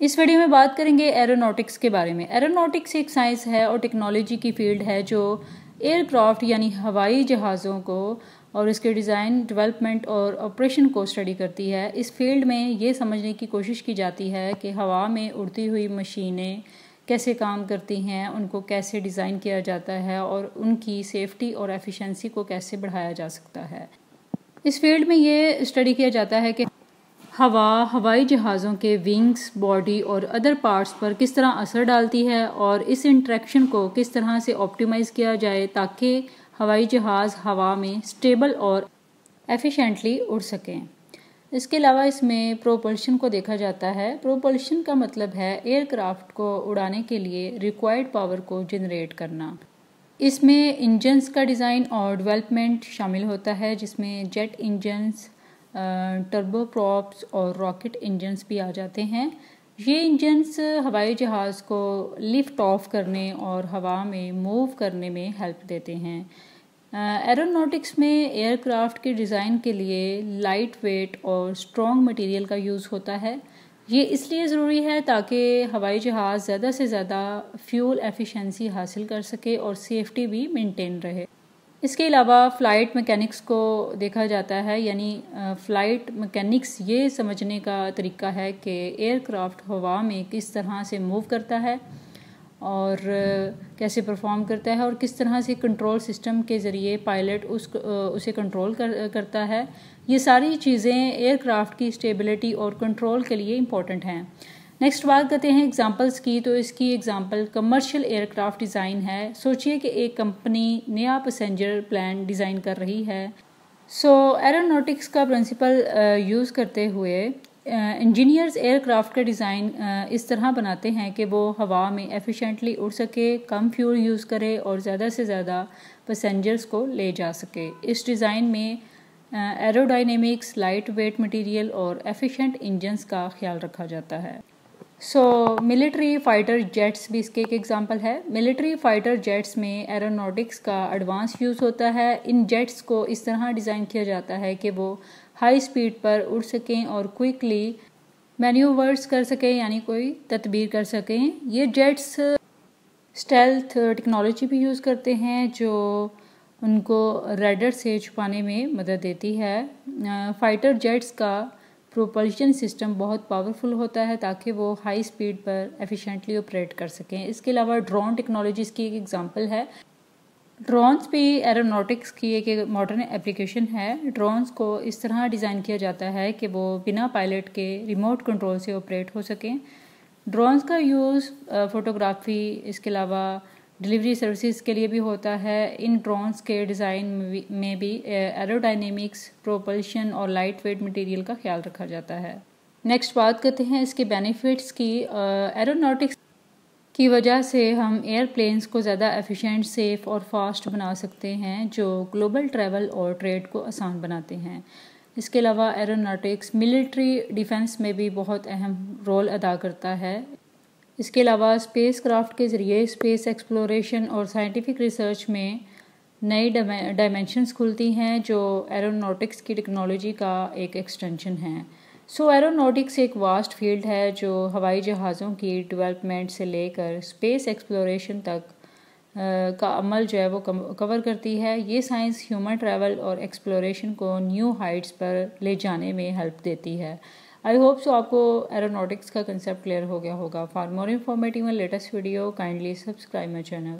इस वीडियो में बात करेंगे एरोनॉटिक्स के बारे में। एरोनॉटिक्स एक साइंस है और टेक्नोलॉजी की फ़ील्ड है जो एयरक्राफ्ट यानी हवाई जहाज़ों को और इसके डिज़ाइन डेवलपमेंट और ऑपरेशन को स्टडी करती है। इस फ़ील्ड में ये समझने की कोशिश की जाती है कि हवा में उड़ती हुई मशीनें कैसे काम करती हैं, उनको कैसे डिज़ाइन किया जाता है और उनकी सेफ्टी और एफिशिएंसी को कैसे बढ़ाया जा सकता है। इस फ़ील्ड में ये स्टडी किया जाता है कि हवा, हवाई जहाज़ों के विंग्स बॉडी और अदर पार्ट्स पर किस तरह असर डालती है और इस इंट्रैक्शन को किस तरह से ऑप्टिमाइज़ किया जाए ताकि हवाई जहाज़ हवा में स्टेबल और एफिशिएंटली उड़ सकें? इसके अलावा इसमें प्रोपल्शन को देखा जाता है। प्रोपल्शन का मतलब है एयरक्राफ्ट को उड़ाने के लिए रिक्वायर्ड पावर को जनरेट करना। इसमें इंजन्स का डिज़ाइन और डेवलपमेंट शामिल होता है, जिसमें जेट इंजन्स टर्बो प्रॉप्स और रॉकेट इंजन्स भी आ जाते हैं। ये इंजन्स हवाई जहाज़ को लिफ्ट ऑफ़ करने और हवा में मूव करने में हेल्प देते हैं। एरोनॉटिक्स में एयरक्राफ्ट के डिज़ाइन के लिए लाइट वेट और स्ट्रॉन्ग मटेरियल का यूज़ होता है। ये इसलिए ज़रूरी है ताकि हवाई जहाज़ ज़्यादा से ज़्यादा फ्यूल एफिशिएंसी हासिल कर सके और सेफ्टी भी मेंटेन रहे। इसके अलावा फ़्लाइट मैकेनिक्स को देखा जाता है, यानी फ़्लाइट मैकेनिक्स ये समझने का तरीका है कि एयरक्राफ्ट हवा में किस तरह से मूव करता है और कैसे परफॉर्म करता है और किस तरह से कंट्रोल सिस्टम के ज़रिए पायलट उस उसे कंट्रोल कर, करता है। ये सारी चीज़ें एयरक्राफ्ट की स्टेबिलिटी और कंट्रोल के लिए इम्पोर्टेंट हैं। नेक्स्ट बात करते हैं एग्जांपल्स की तो इसकी एग्जांपल कमर्शियल एयरक्राफ्ट डिज़ाइन है। सोचिए कि एक कंपनी नया पैसेंजर प्लान डिज़ाइन कर रही है। सो so, एरोनॉटिक्स का प्रिंसिपल यूज़ करते हुए इंजीनियर्स एयरक्राफ्ट का डिज़ाइन इस तरह बनाते हैं कि वो हवा में एफिशिएंटली उड़ सके कम फ्यूल यूज़ करे और ज़्यादा से ज़्यादा पैसेंजर्स को ले जा सके। इस डिज़ाइन में एरोडाइनेमिक्स लाइट वेट मटेरियल और एफिशिएंट इंजन्स का ख्याल रखा जाता है। सो मिलिट्री फाइटर जेट्स भी इसके एक एग्जांपल है। मिलिट्री फाइटर जेट्स में एरोनॉटिक्स का एडवांस यूज़ होता है। इन जेट्स को इस तरह डिज़ाइन किया जाता है कि वो हाई स्पीड पर उड़ सकें और क्विकली मैन्यूवर्स कर सकें, यानी कोई तदबीर कर सकें। ये जेट्स स्टेल्थ टेक्नोलॉजी भी यूज़ करते हैं, जो उनको रेडर से छुपाने में मदद देती है। फाइटर जेट्स का प्रोपल्शन सिस्टम बहुत पावरफुल होता है ताकि वो हाई स्पीड पर एफिशिएंटली ऑपरेट कर सकें। इसके अलावा ड्रोन टेक्नोलॉजीज़ की एक एग्जांपल है। ड्रोन्स भी एरोनॉटिक्स की एक मॉडर्न एप्लीकेशन है। ड्रोन्स को इस तरह डिज़ाइन किया जाता है कि वो बिना पायलट के रिमोट कंट्रोल से ऑपरेट हो सकें। ड्रोन्स का यूज़ फ़ोटोग्राफी इसके अलावा डिलीवरी सर्विसेज़ के लिए भी होता है। इन ड्रोन्स के डिज़ाइन में भी एरोडाइनेमिक्स प्रोपल्शन और लाइट वेट मटेरियल का ख्याल रखा जाता है। नेक्स्ट बात करते हैं इसके बेनिफिट्स की। एरोनॉटिक्स की वजह से हम एयरप्लेन्स को ज़्यादा एफिशिएंट, सेफ़ और फास्ट बना सकते हैं, जो ग्लोबल ट्रैवल और ट्रेड को आसान बनाते हैं। इसके अलावा एरोनॉटिक्स मिलिट्री डिफेंस में भी बहुत अहम रोल अदा करता है। इसके अलावा स्पेस क्राफ्ट के ज़रिए स्पेस एक्सप्लोरेशन और साइंटिफिक रिसर्च में नई डायमेंशंस खुलती हैं, जो एरोनॉटिक्स की टेक्नोलॉजी का एक एक्सटेंशन है। सो एरोनॉटिक्स एक वास्ट फ़ील्ड है, जो हवाई जहाज़ों की डेवलपमेंट से लेकर स्पेस एक्सप्लोरेशन तक का अमल जो है वो कवर करती है। ये साइंस ह्यूमन ट्रैवल और एक्सप्लोरेशन को न्यू हाइट्स पर ले जाने में हेल्प देती है। आई होप सो आपको एरोनॉटिक्स का कंसेप्ट क्लियर हो गया होगा। For more informative and latest video kindly subscribe my channel